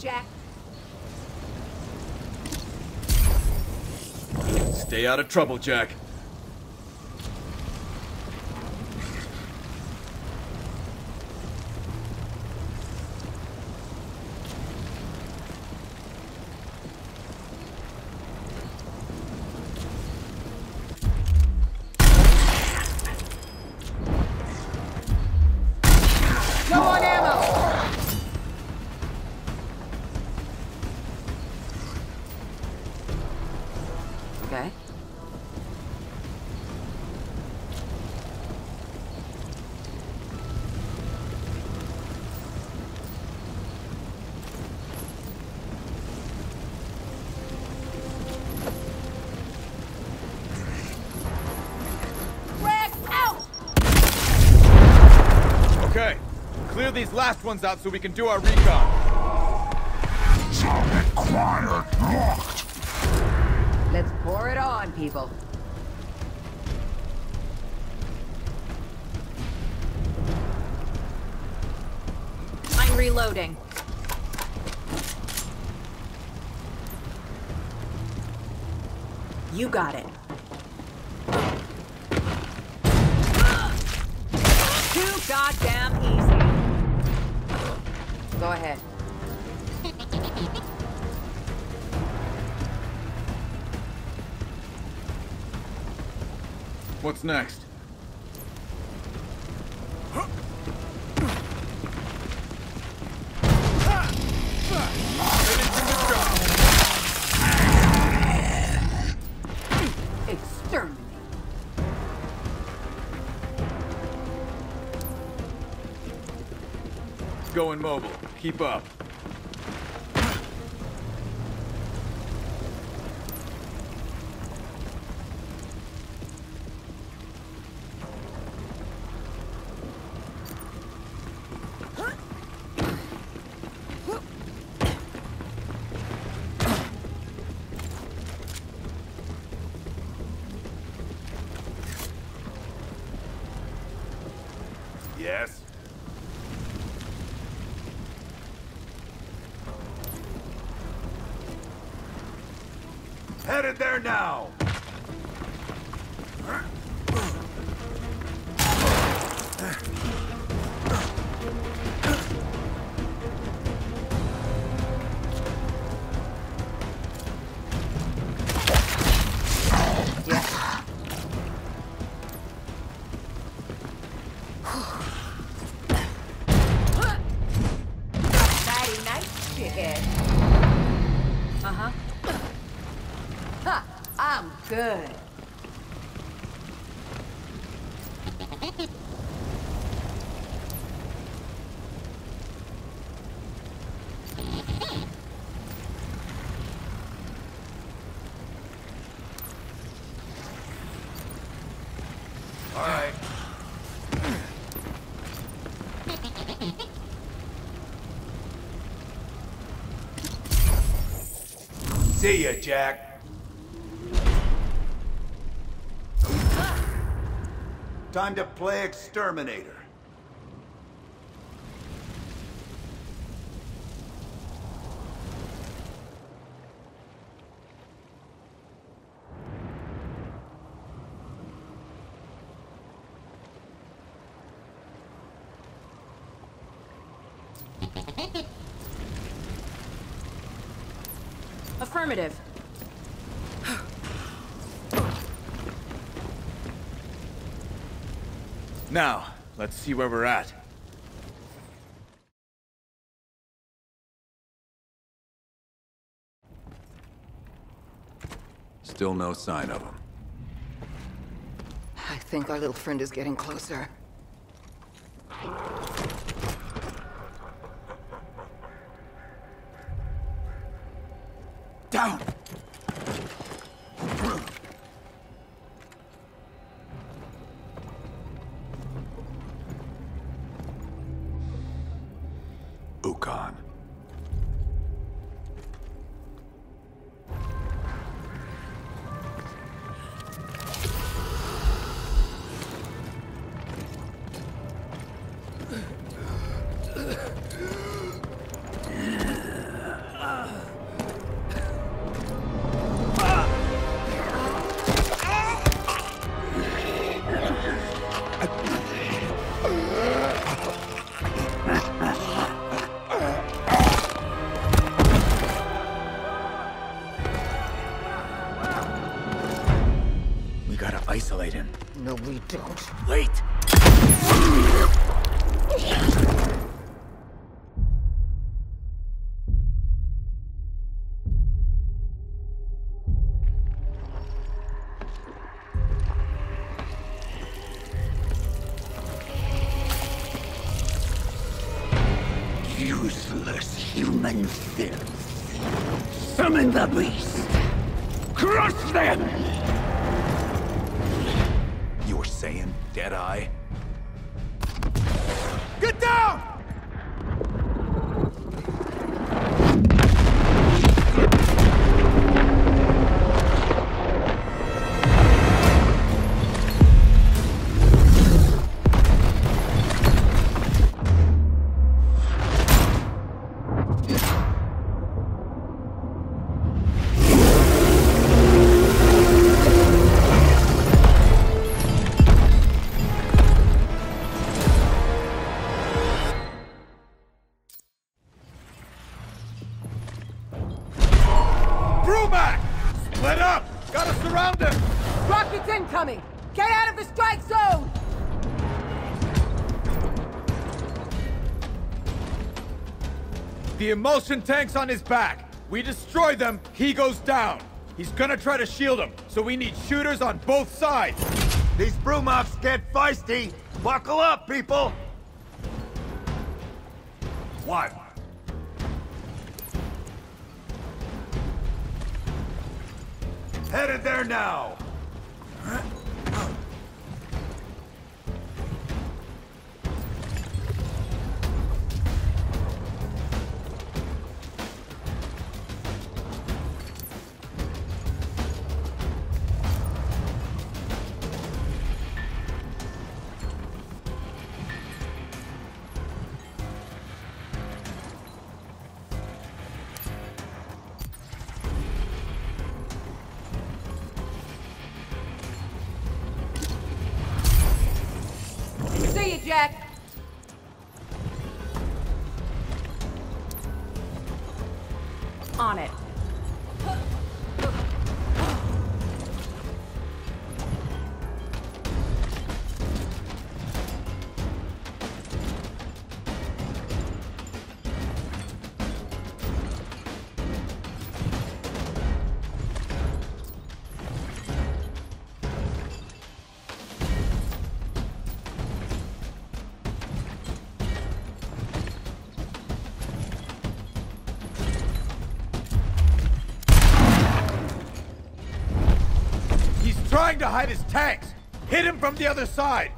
Jack. Stay out of trouble, Jack. Ones out so we can do our recon. Target quiet locked. Let's pour it on, people. I'm reloading. You got it. Too goddamn easy. Go ahead. What's next? Exterminate. Going mobile. Keep up. Good. See ya, Jack. Time to play exterminator. Now, let's see where we're at. Still no sign of him. I think our little friend is getting closer. Summon The imulsion tank's on his back. We destroy them, he goes down. He's gonna try to shield him, so we need shooters on both sides. These Brumaks get feisty. Buckle up, people! One. Headed there now! See to hide his tanks. Hit him from the other side.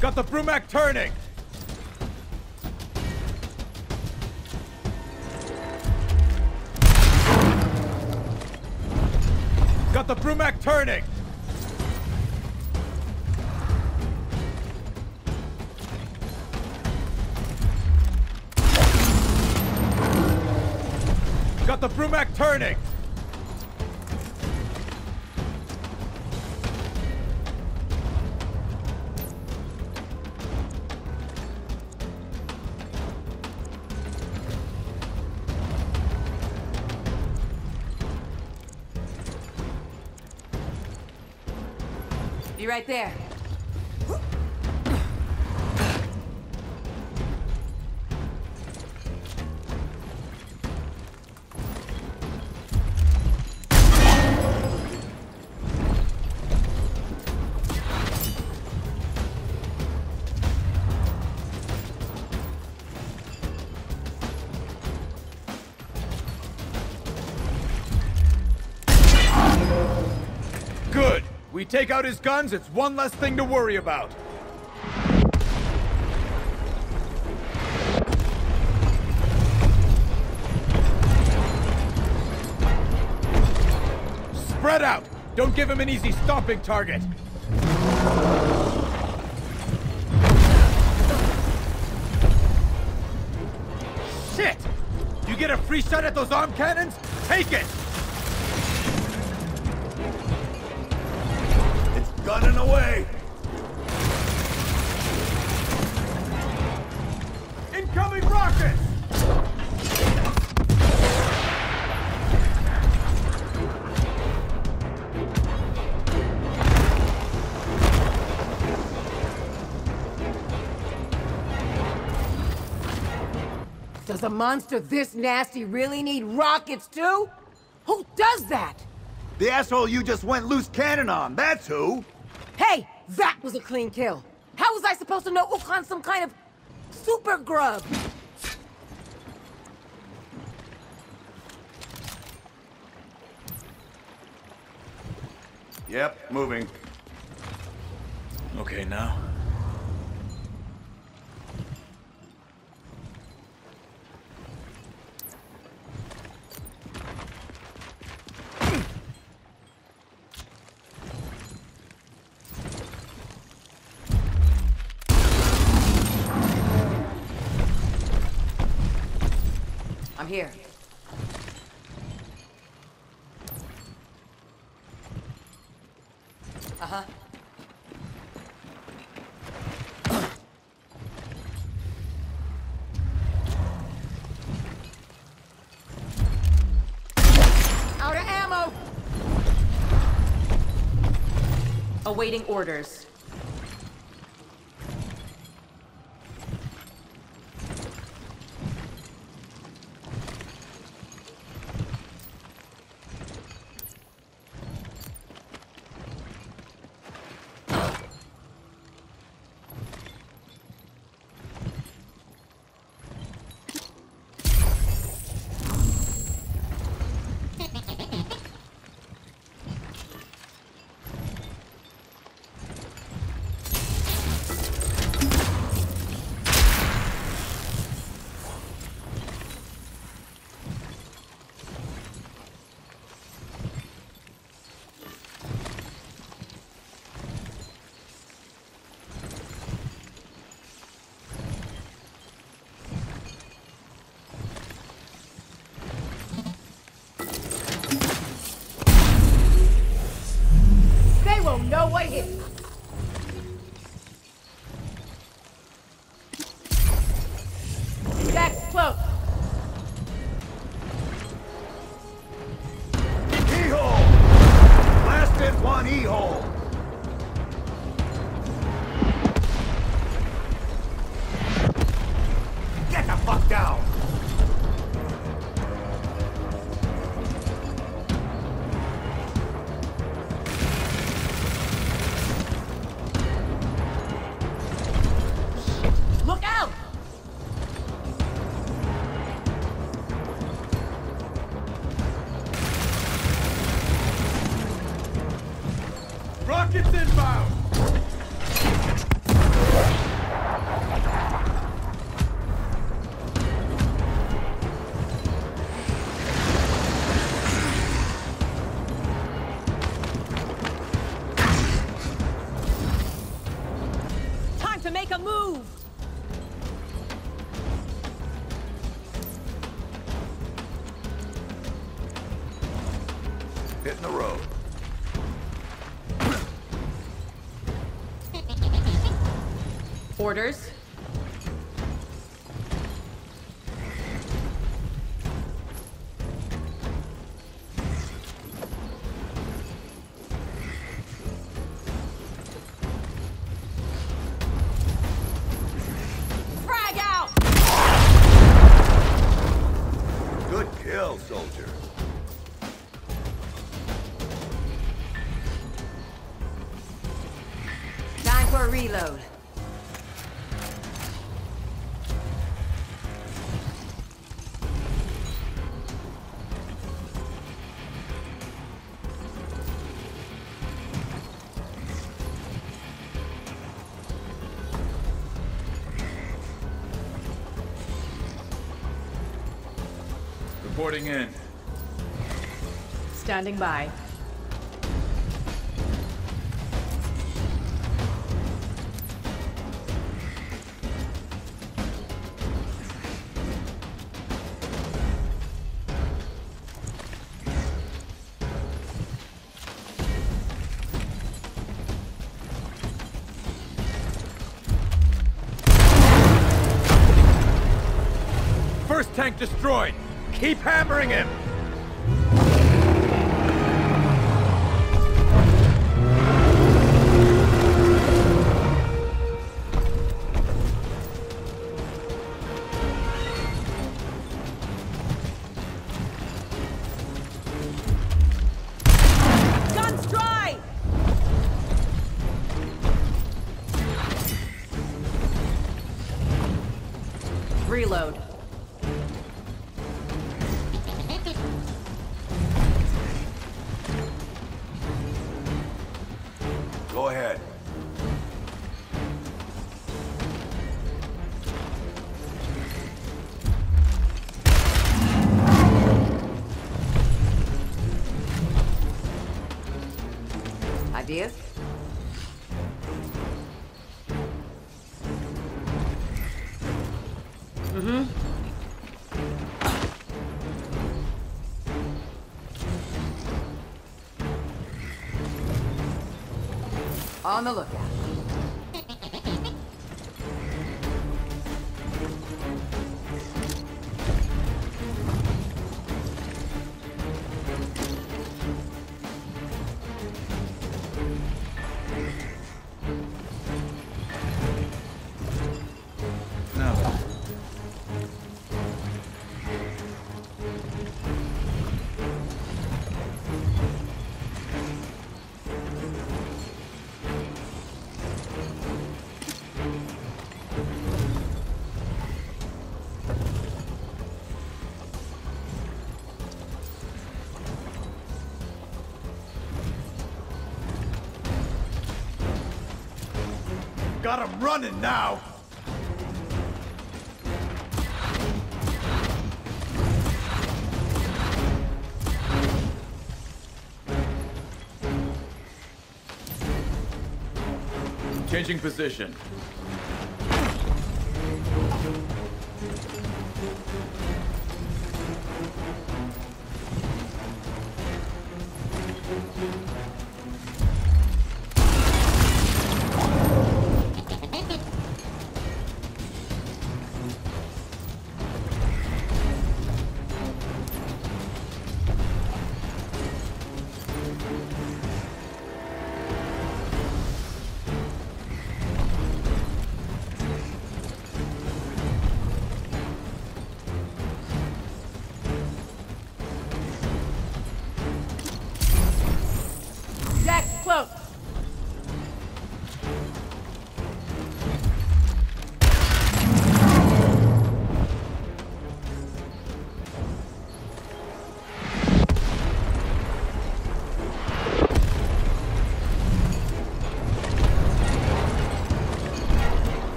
Got the Brumak turning. Got the Brumak turning. Brumak turning. Be right there. Take out his guns, it's one less thing to worry about. Spread out! Don't give him an easy stomping target! Shit! You get a free shot at those arm cannons? Take it! Incoming rockets! Does a monster this nasty really need rockets too? Who does that? The asshole you just went loose cannon on, that's who! Hey, that was a clean kill. How was I supposed to know Ukkon's some kind of super grub? Yep, moving. Okay, now? Here. Uh-huh. Out of ammo! Awaiting orders. What hit. Kill, soldier. Time for a reload. In. Standing by. First tank destroyed! Keep hammering him! On the lookout. Got him running now. Changing position.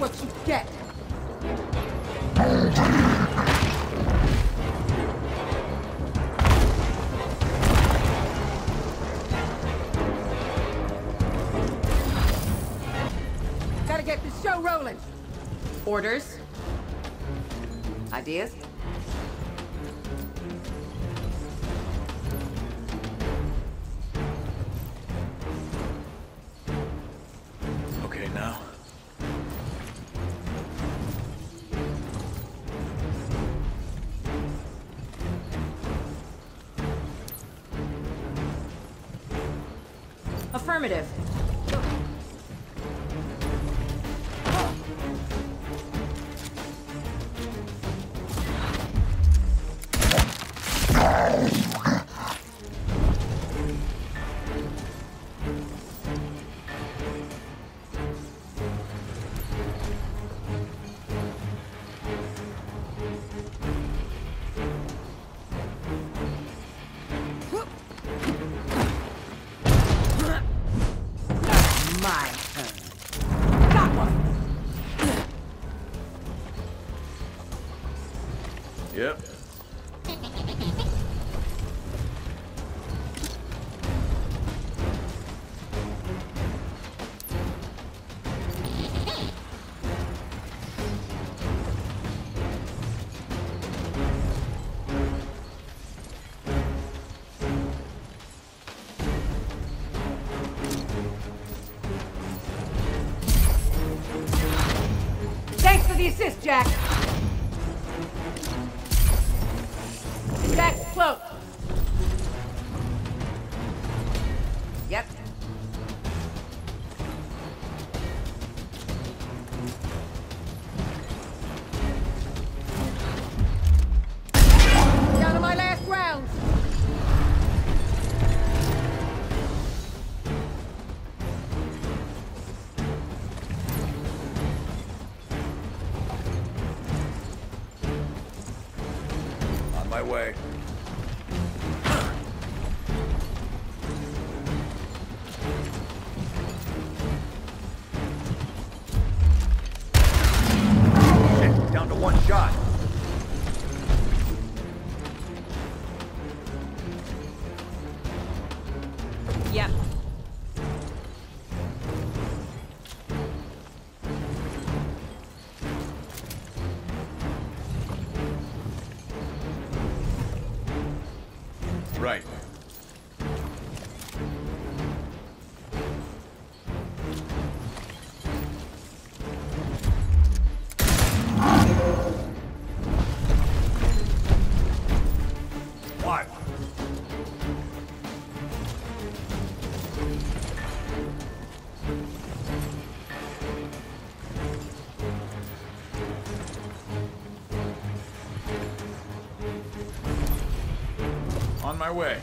What you get! Gotta get the show rolling! Orders. Ideas? Jack. Jack, my way.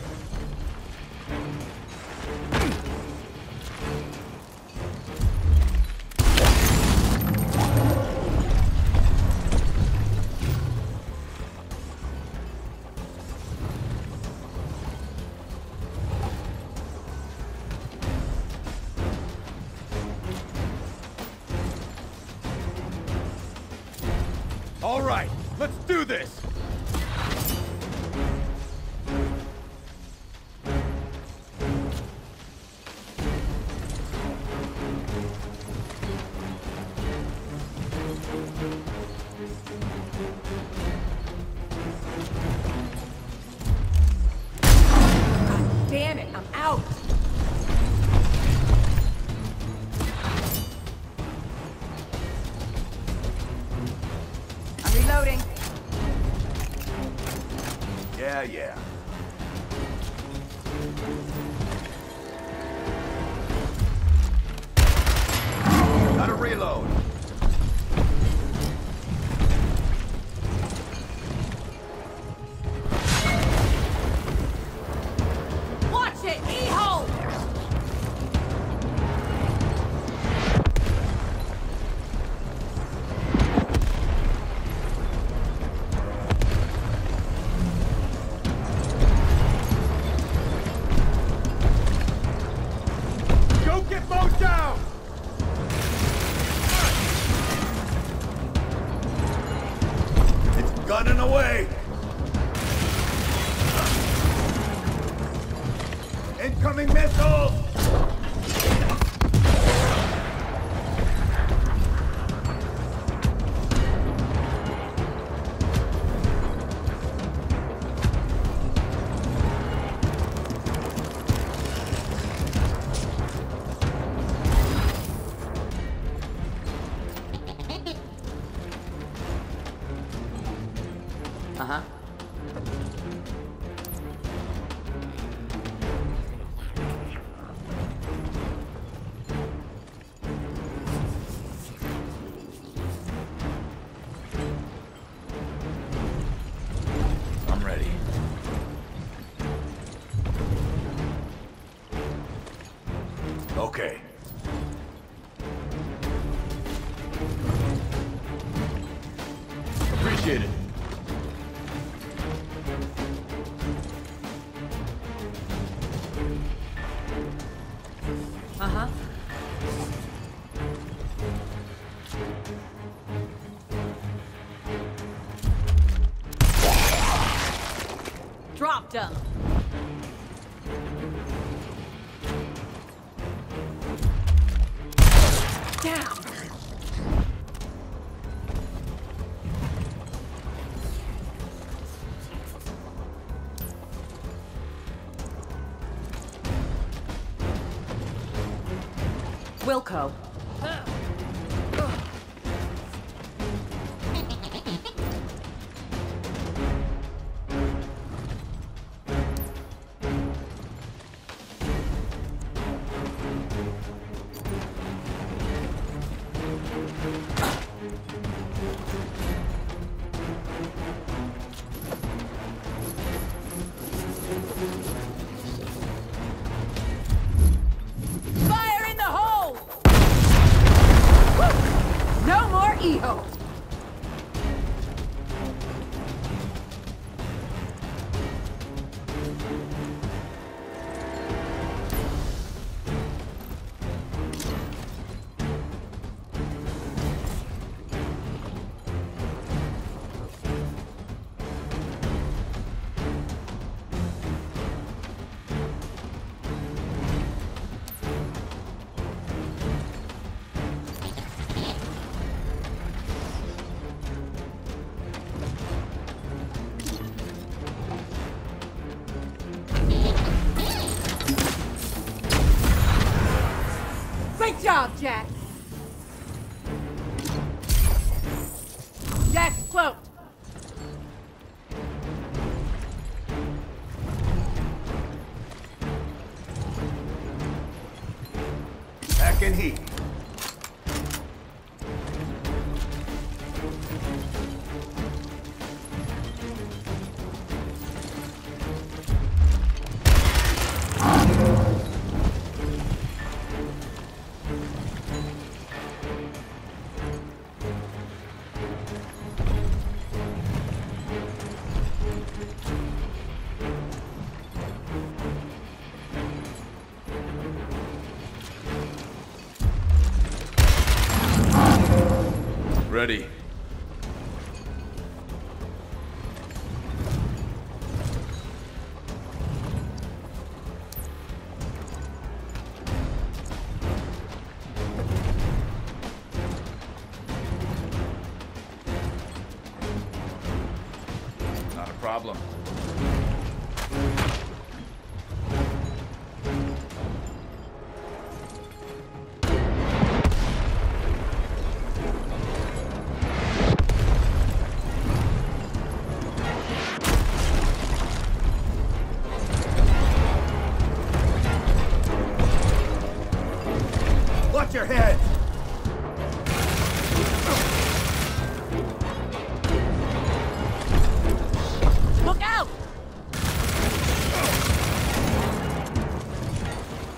Down! Wilco.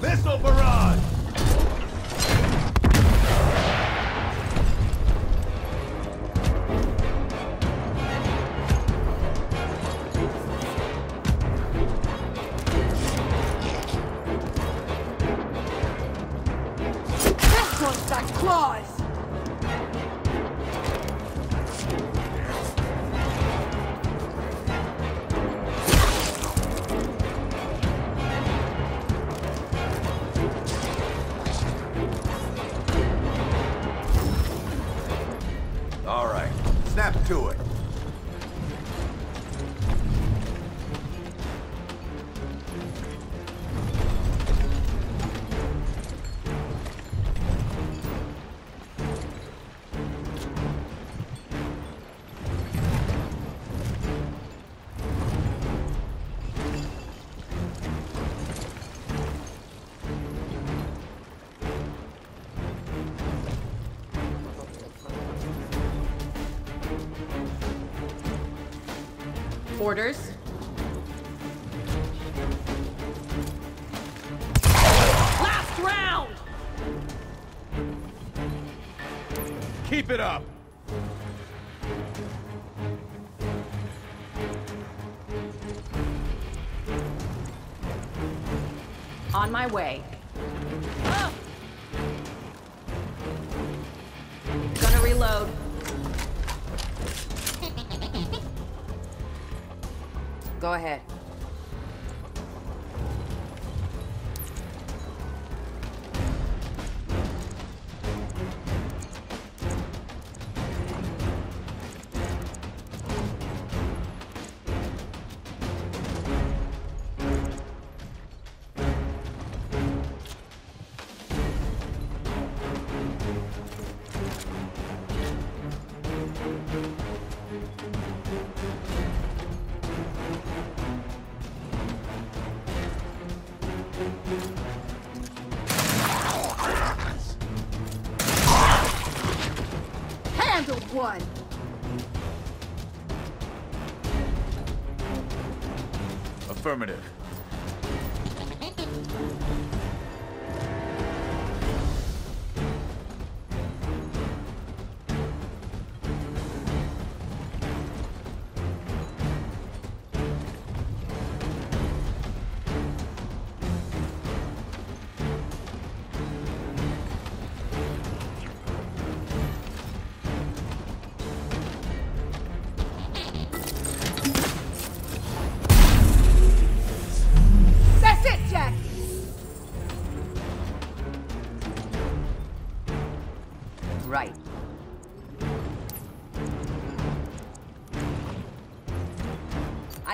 Missile barrage! Orders. Last round! Keep it up! On my way. Ah! Gonna reload. Go ahead.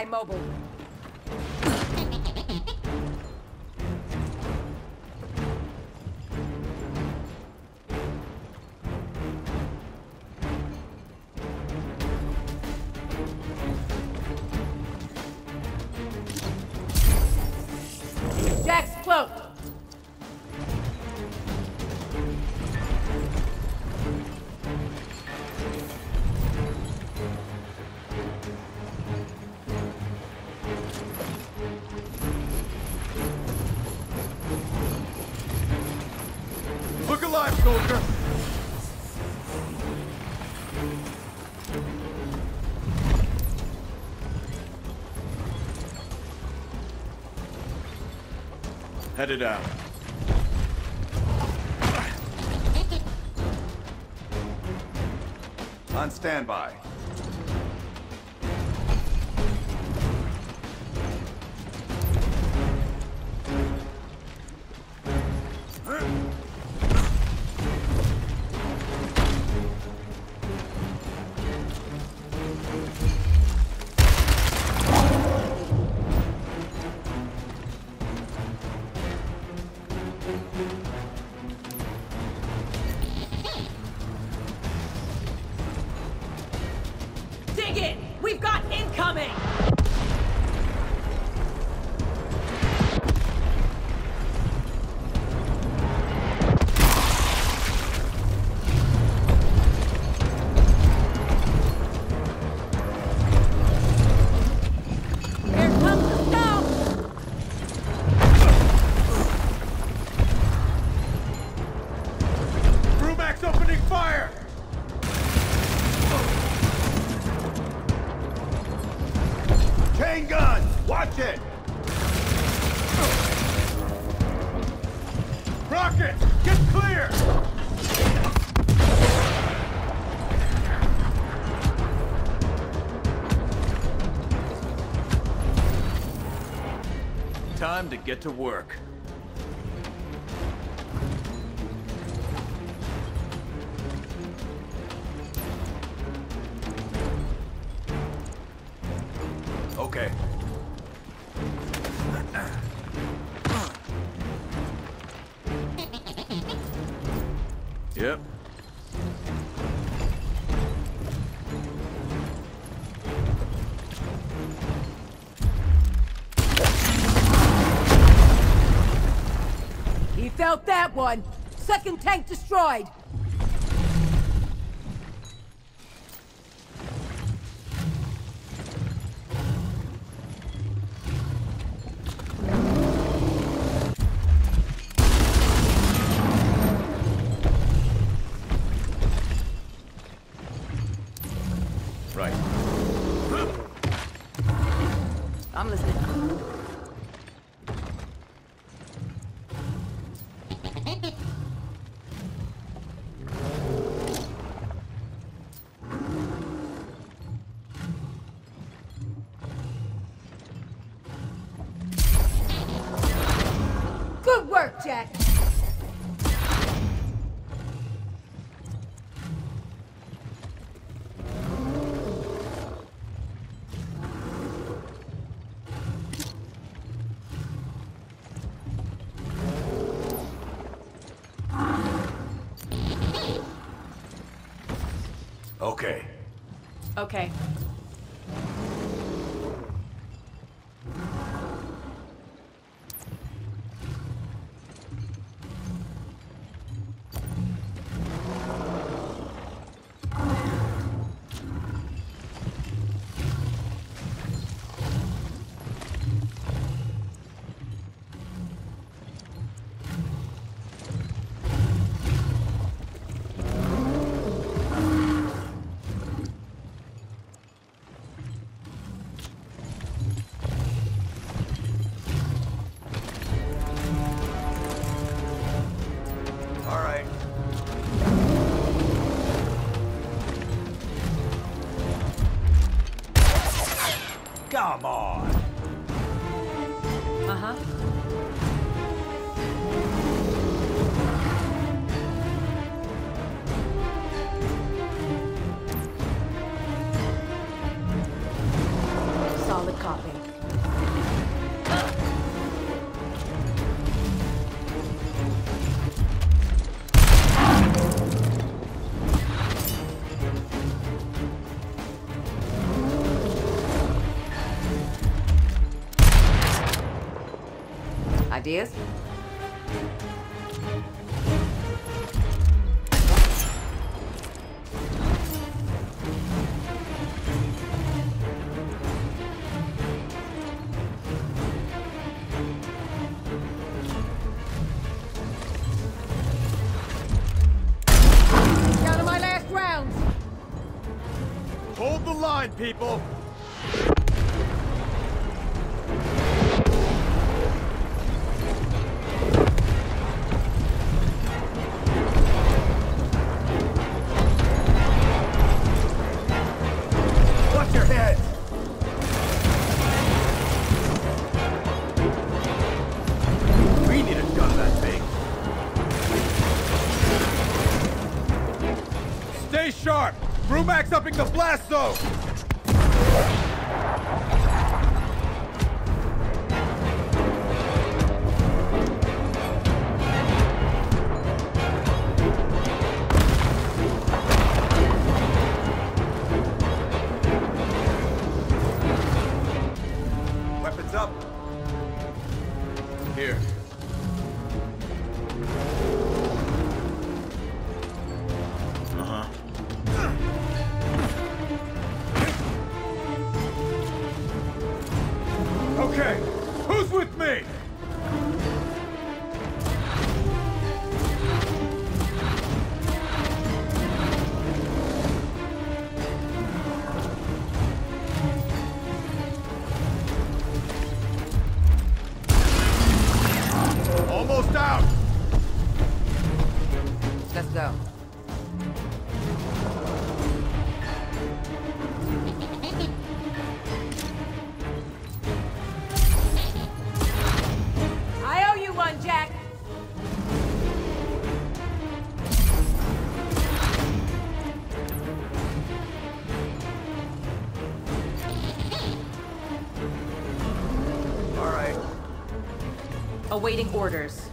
Mobile. headed out. On standby. time to get to work. Tank destroyed! Right. I'm listening. Okay. areas Backstopping the blast zone! awaiting orders.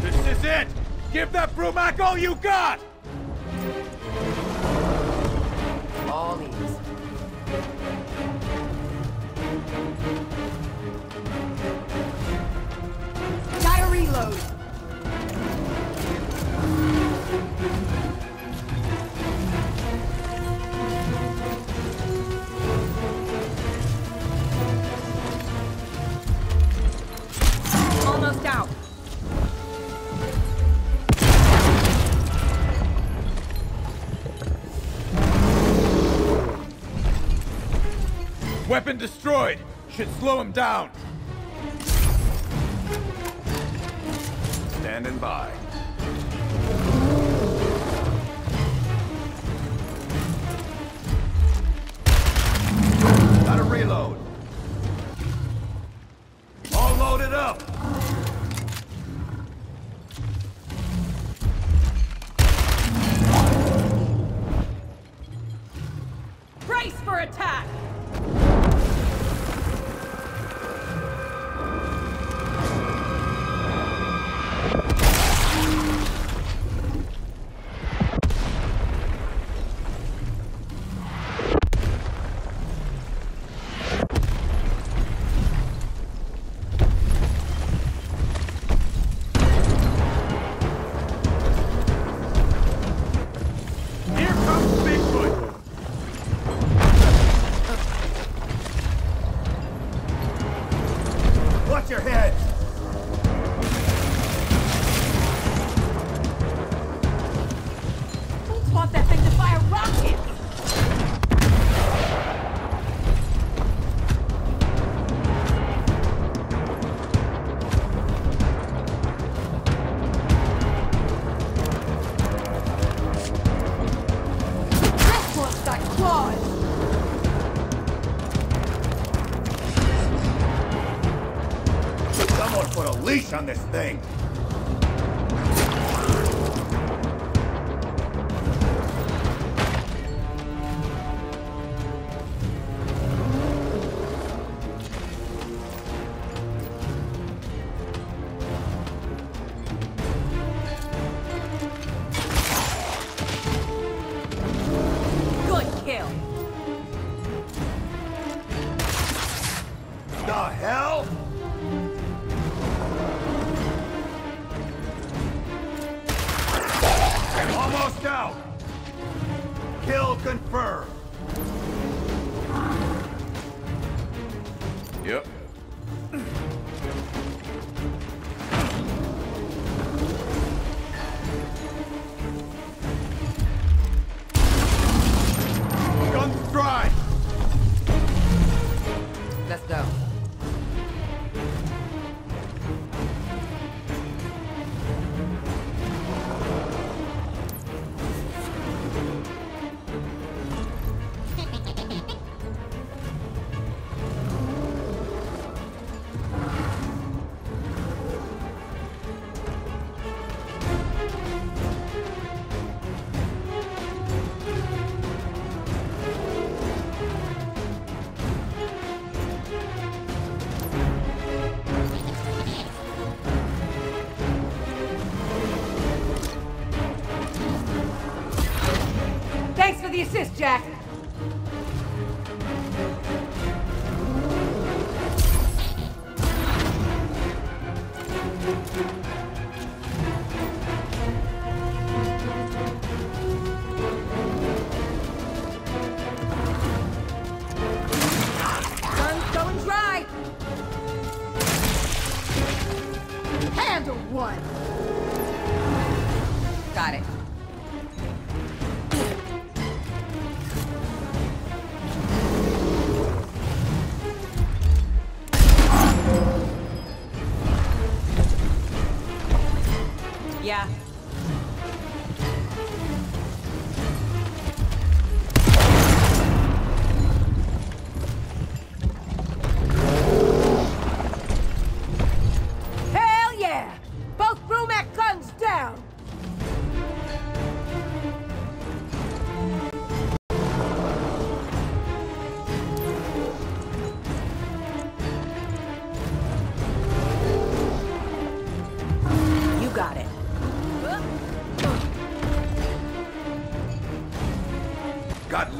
This is it! Give that Brumak all you got! Almost out. Weapon destroyed! Should slow him down! by.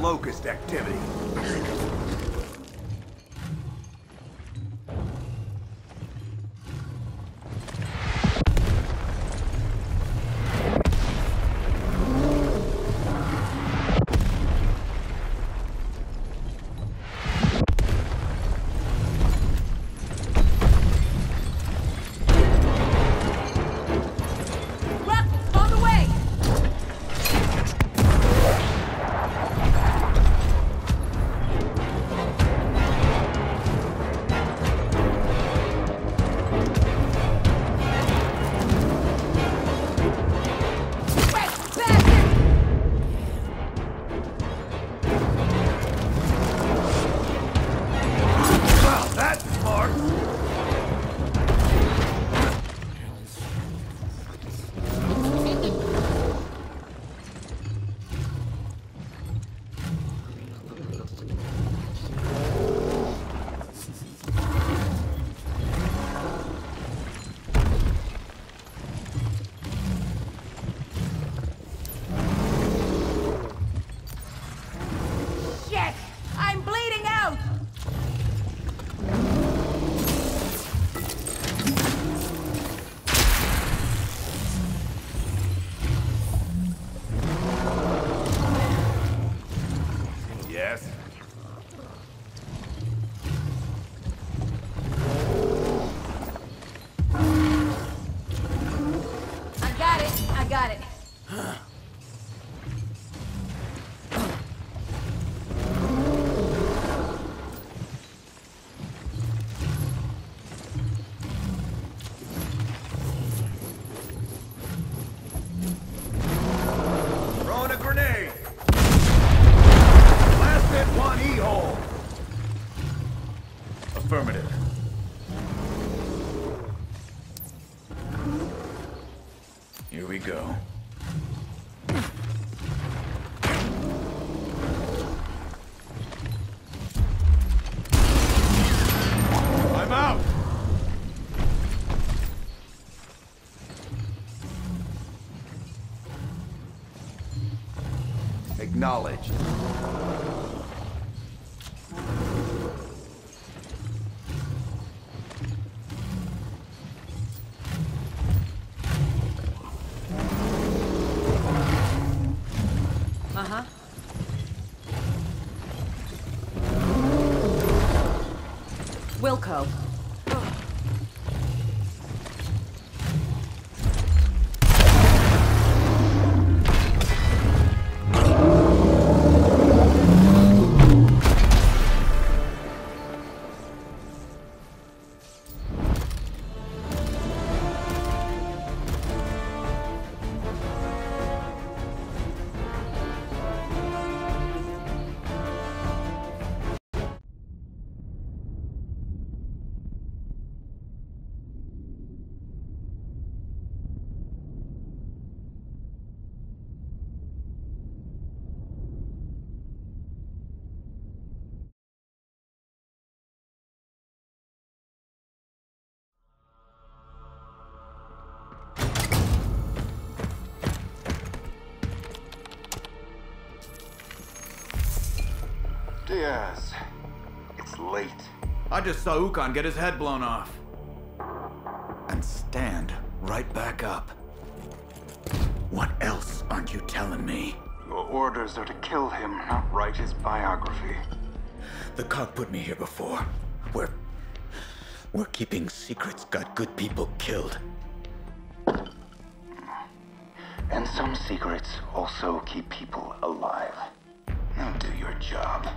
Locust activity. Diaz. It's late. I just saw Ukkon get his head blown off. And stand right back up. What else aren't you telling me? Your orders are to kill him, not write his biography. The cog put me here before. We're... We're keeping secrets got good people killed. And some secrets also keep people alive. Now do your job.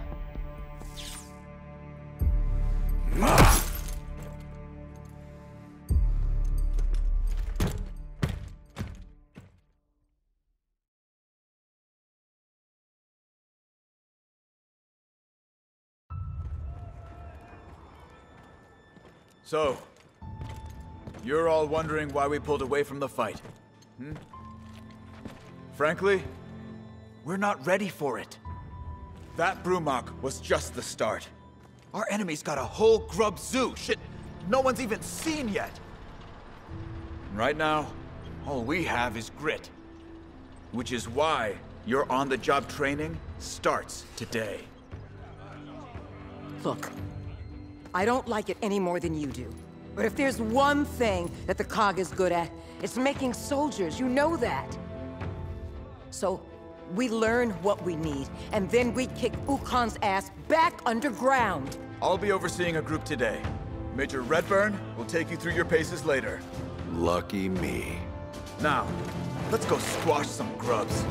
So, you're all wondering why we pulled away from the fight. Hmm? Frankly, we're not ready for it. That Brumak was just the start. Our enemy's got a whole grub zoo, shit no one's even seen yet. Right now, all we have is grit. Which is why your on-the-job training starts today. Look, I don't like it any more than you do. But if there's one thing that the COG is good at, it's making soldiers. You know that. So, we learn what we need, and then we kick Ukkon's ass back underground. I'll be overseeing a group today. Major Redburn will take you through your paces later. Lucky me. Now, let's go squash some grubs.